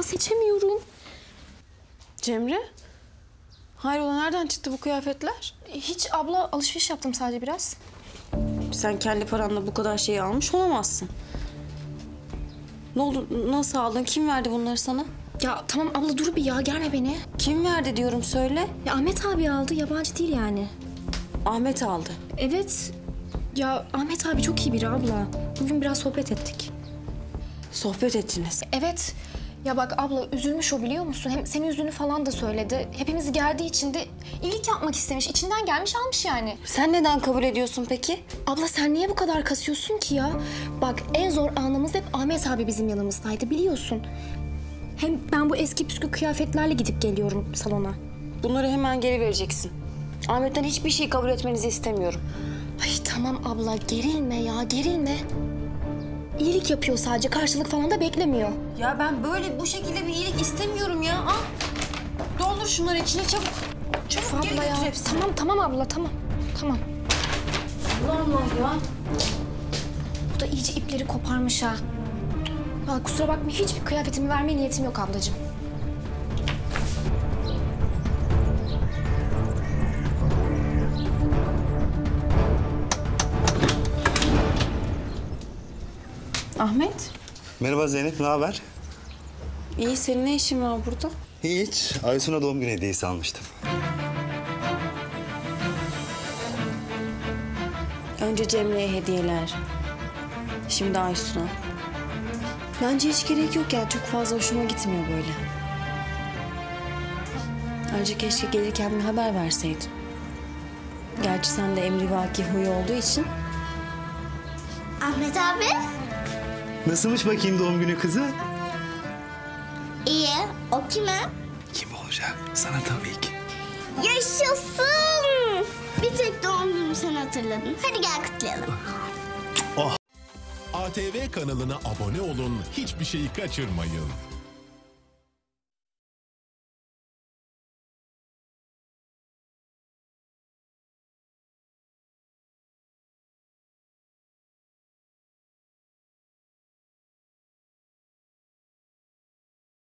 ya seçemiyorum. Cemre? Hayrola nereden çıktı bu kıyafetler? Hiç abla alışveriş yaptım sadece biraz. Sen kendi paranla bu kadar şeyi almış olamazsın. Ne oldu? Nasıl aldın? Kim verdi bunları sana? Ya tamam abla dur bir ya germe beni. Kim verdi diyorum söyle. Ya Ahmet abi aldı yabancı değil yani. Ahmet aldı. Evet. Ya Ahmet abi çok iyi biri abla. Bugün biraz sohbet ettik. Sohbet ettiniz. Evet. Ya bak abla üzülmüş o biliyor musun? Hem senin yüzünü falan da söyledi. Hepimizi gerdiği için de iyilik yapmak istemiş. İçinden gelmiş almış yani. Sen neden kabul ediyorsun peki? Abla sen niye bu kadar kasıyorsun ki ya? Bak en zor anımız hep Ahmet abi bizim yanımızdaydı biliyorsun. Hem ben bu eski püskü kıyafetlerle gidip geliyorum salona. Bunları hemen geri vereceksin. Ahmet'ten hiçbir şey kabul etmenizi istemiyorum. Ay tamam abla gerilme ya gerilme. İyilik yapıyor sadece karşılık falan da beklemiyor. Ya ben böyle bu şekilde bir iyilik istemiyorum ya. Al. Doldur şunları içine çabuk. Çabuk Abla geri götür hepsini. Tamam tamam abla tamam. Tamam. Allah Allah ya. Bu da iyice ipleri koparmış ha. Ya kusura bakma hiçbir kıyafetimi vermeye niyetim yok ablacığım. Ahmet. Merhaba Zeynep, ne haber? iyi senin ne işin var burada? Hiç. Aysun'a doğum günü hediyesi almıştım. Önce Cemre'ye hediyeler. Şimdi Aysun'a. Bence hiç gerek yok ya. Çok fazla hoşuma gitmiyor böyle. Ayrıca keşke gelirken bir haber verseydin. Gerçi sen de emrivaki huyu olduğu için Ahmet abi. Nasılmış bakayım doğum günü kızı? İyi. O kime? Kim olacak? Sana tabii ki. Yaşasın. Bir tek doğum günümü sen hatırladın. Hadi gel kutlayalım. ATV kanalına abone olun, hiçbir şeyi kaçırmayın.